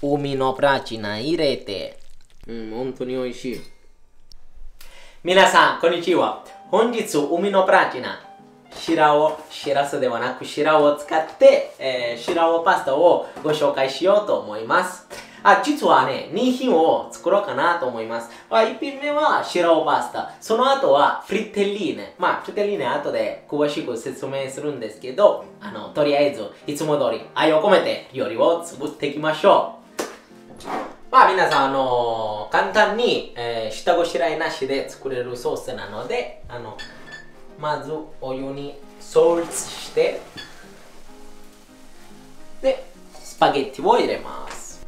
海のプラチナ入れて。うん、本当に美味しい。皆さん、こんにちは。本日、海のプラチナ。白尾、しらすではなく白尾を使って、えー、白尾パスタをご紹介しようと思います。あ、実はね、2品を作ろうかなと思います。あ、1品目は白尾パスタ。その後はフリッテリーネ。まあ、フリッテリーネ後で詳しく説明するんですけど、あの、とりあえず、いつも通り愛を込めて料理を作っていきましょう。まあ皆さん、あのー、簡単に、えー、下ごしらえなしで作れるソースなので、あの、まずお湯にソースして、で、スパゲッティを入れます。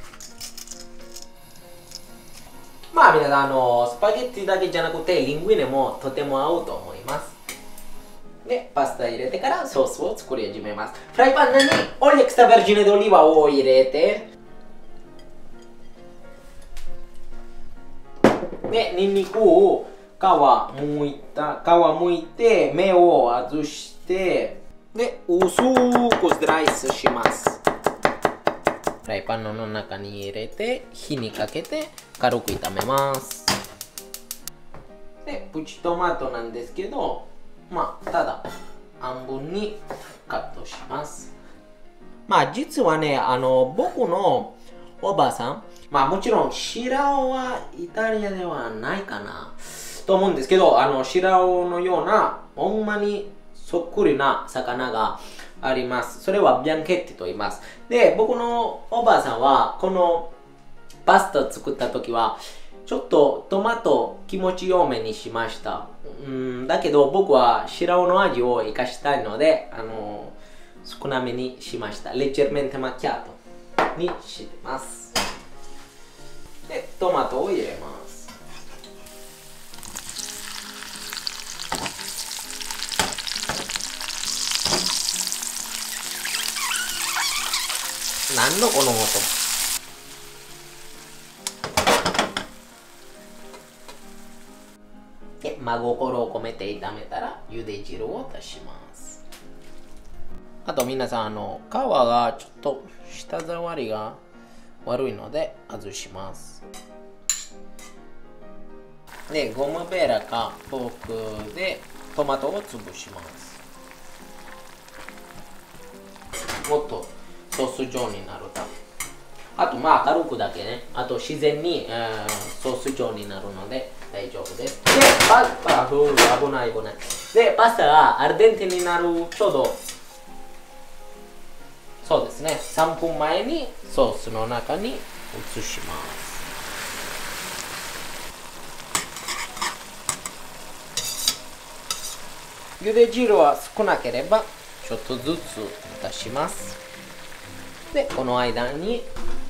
まあ皆さん、あの、スパゲッティだけじゃなくて、リングイネもとても合うと思います。で、パスタ入れてからソースを作り始めます。フライパンにオリエクスタバルジネドリバを入れて、で、ニンニクを皮むいた、皮むいて、目を外して、で、薄くスライスします。ライパンの中に入れて火にかけて軽く炒めますでプチトマトなんですけどまあただ半分にカットしますまあ実はねあの僕のおばあさん？まあもちろん白尾はイタリアではないかなと思うんですけどあの白尾のようなほんまにそっくりな魚があります。それはビャンケッティと言います。で、僕のおばあさんは、このパスタ作った時は、ちょっとトマト気持ち多めにしました。うんだけど僕は白尾の味を生かしたいので、あの少なめにしました。レチェルメンテマキャートにしてます。で、トマトを入れます。何のこの音？で真心を込めて炒めたら茹で汁を出しますあと皆さんあの皮がちょっと舌触りが悪いので外します。でゴムベラかフォークでトマトを潰します。もっとソース状になるためあとまあ軽くだけね。あと自然に、えー、ソース状になるので大丈夫です。でパスタ危ない危ない。でパスタがアルデンテになるちょうどそうですね。3分前にソースの中に移します。茹で汁は少なければちょっとずつ出します。でこの間に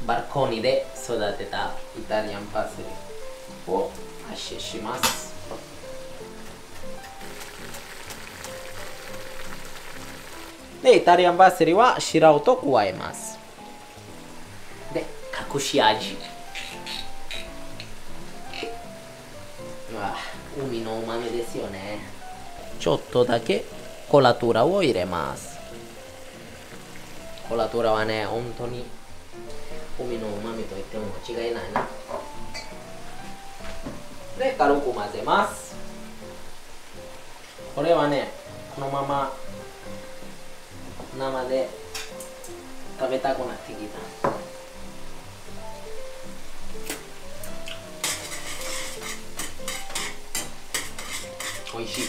バルコニーで育てたイタリアンパセリを発射します。でイタリアンパセリは白尾と加えますで隠し味うわ海のうまみですよねちょっとだけコラトゥラを入れますコラトラはね、本当に海の旨味と言っても間違いないな。で、軽く混ぜます。これはね、このまま生で食べたくなってきた。美味しい。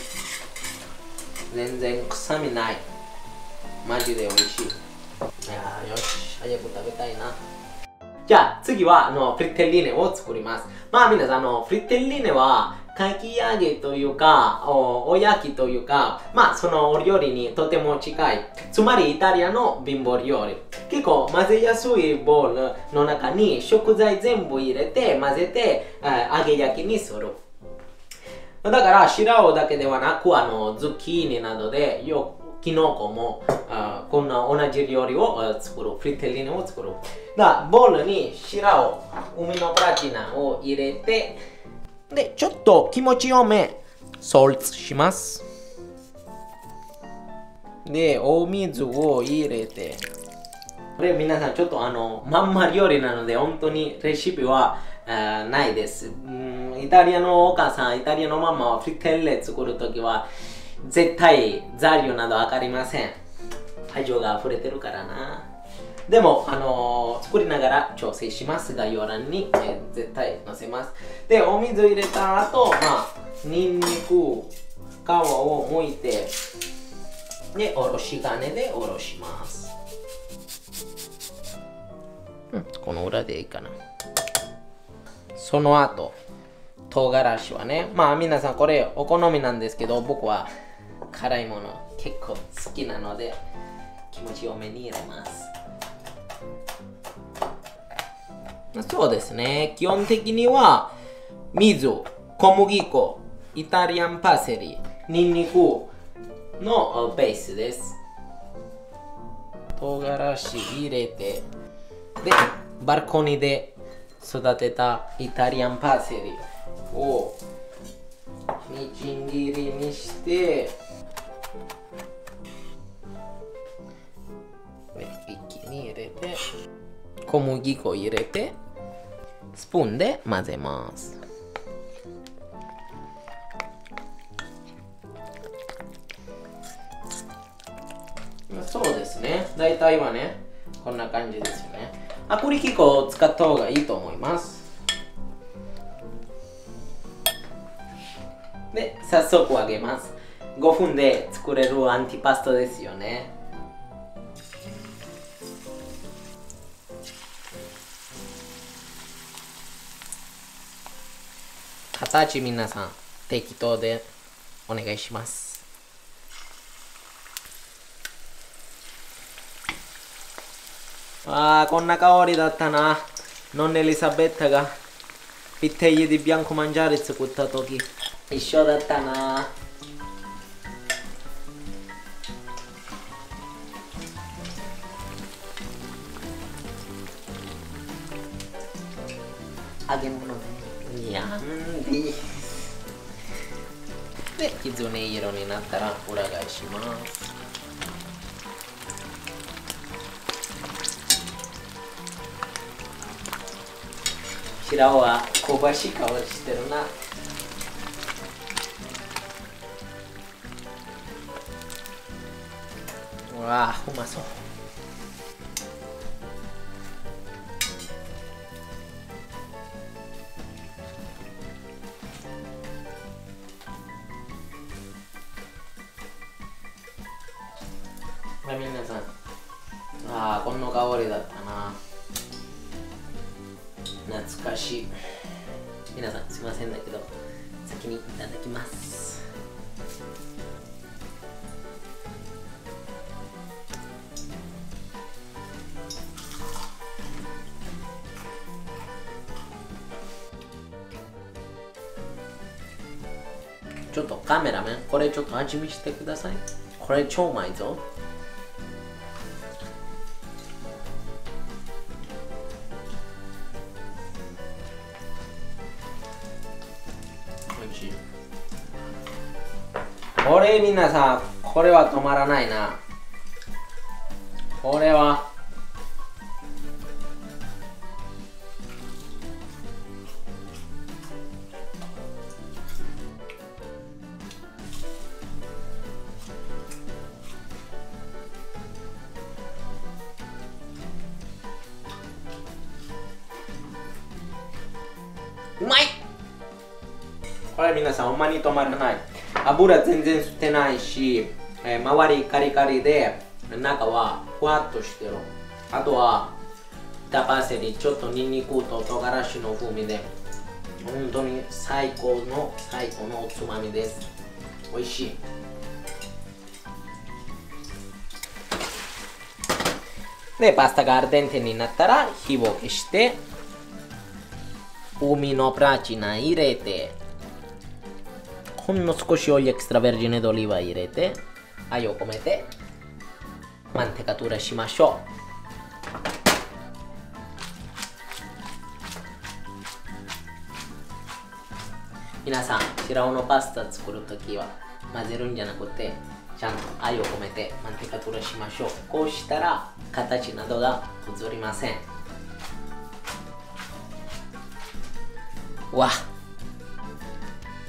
全然臭みない。マジで美味しい。いやよし早く食べたいなじゃあ次はあのフリッテリーネを作りますまあ皆さんあのフリッテリーネはかき揚げというかおお焼きというかまあそのお料理にとても近いつまりイタリアの貧乏料理結構混ぜやすいボウルの中に食材全部入れて混ぜて揚げ焼きにするだから白尾だけではなくあのズッキーニなどでよキノコもあこんな同じ料理を作る。フリテリーネを作る。だボウルに白を、海のプラチナを入れて、で、ちょっと気持ちよめ、ソルツします。で、お水を入れて、これ皆さんちょっとあのまんま料理なので本当にレシピはあないです。うんイタリアのお母さんイタリアのママはフリテッレ作るときは絶対材料などわかりません。愛情が溢れてるからなでも、あのー、作りながら調整します。概要欄に、えー、絶対載せます。でお水入れた後まあニンニク皮を剥いてでおろし金でおろします。うんこの裏でいいかな。その後唐辛子はねまあ皆さんこれお好みなんですけど僕は辛いもの結構好きなので気持ち多めに入れます。そうですね。基本的には水小麦粉イタリアンパセリニンニクのベースです。唐辛子入れてでバルコニーで育てたイタリアンパセリをみじん切りにして小麦粉入れてスプーンで混ぜます。そうですね。大体はねこんな感じですよね。薄力粉を使った方がいいと思います。で早速揚げます。5分で作れるアンティパスタですよね。形皆さん適当でお願いします。ああこんな香りだったな。ノンエリザベッタがピッテイ di bianco mangiare 作った時。一緒だったな。揚げ物ね。でできつね色になったら裏返します。白は香ばしい香りしてるな。うわうまそう。し皆さんすいませんだけど先にいただきます。ちょっとカメラマンこれちょっと味見してください。これ超うまいぞ。これ皆さこれは止まらないな。これは。うまい。これ皆さんほんまに止まらない。油全然吸ってないし、えー、周りカリカリで中はふわっとしてるあとはタパセリちょっとニンニクと唐辛子の風味で。本当に最高の最高のおつまみです。美味しい。でパスタがアルデンテになったら火を消して海のプラチナ入れて。ほんの少しオイ extra vergine d'oliva 入れて愛を込めて mantecatura しましょう皆さん白魚のパスタ作るときは混ぜるんじゃなくてちゃんと愛を込めて mantecatura しましょうこうしたら形などが映りませんわ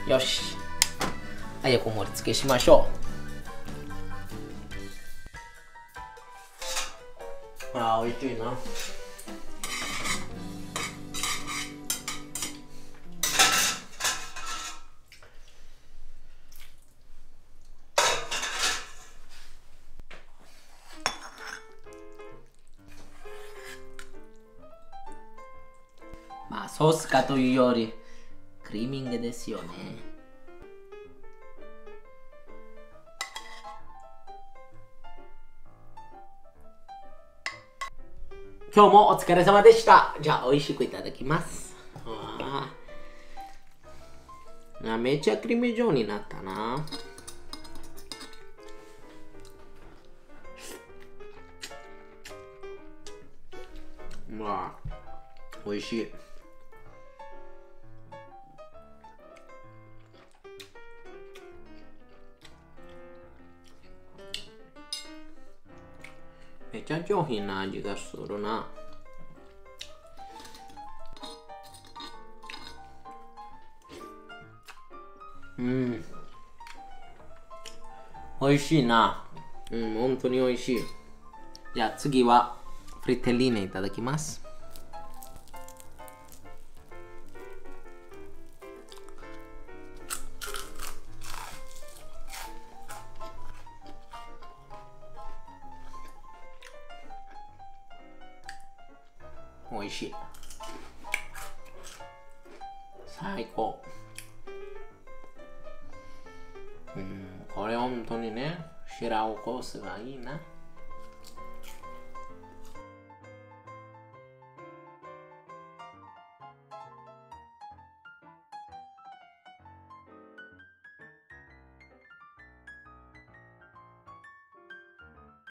よし早く盛り付けしましょう。あー美味しいな。まあソースかというよりクリーミングですよね今日もお疲れ様でした。じゃあ美味しくいただきます。あ。あめちゃクリーム状になったな。まあ。美味しい。めっちゃ上品な味がするな。うん。美味しいな。うん本当に美味しい。じゃあ次はフリッテリーネいただきます最高う。んこれ本当にね白をコースがいいな。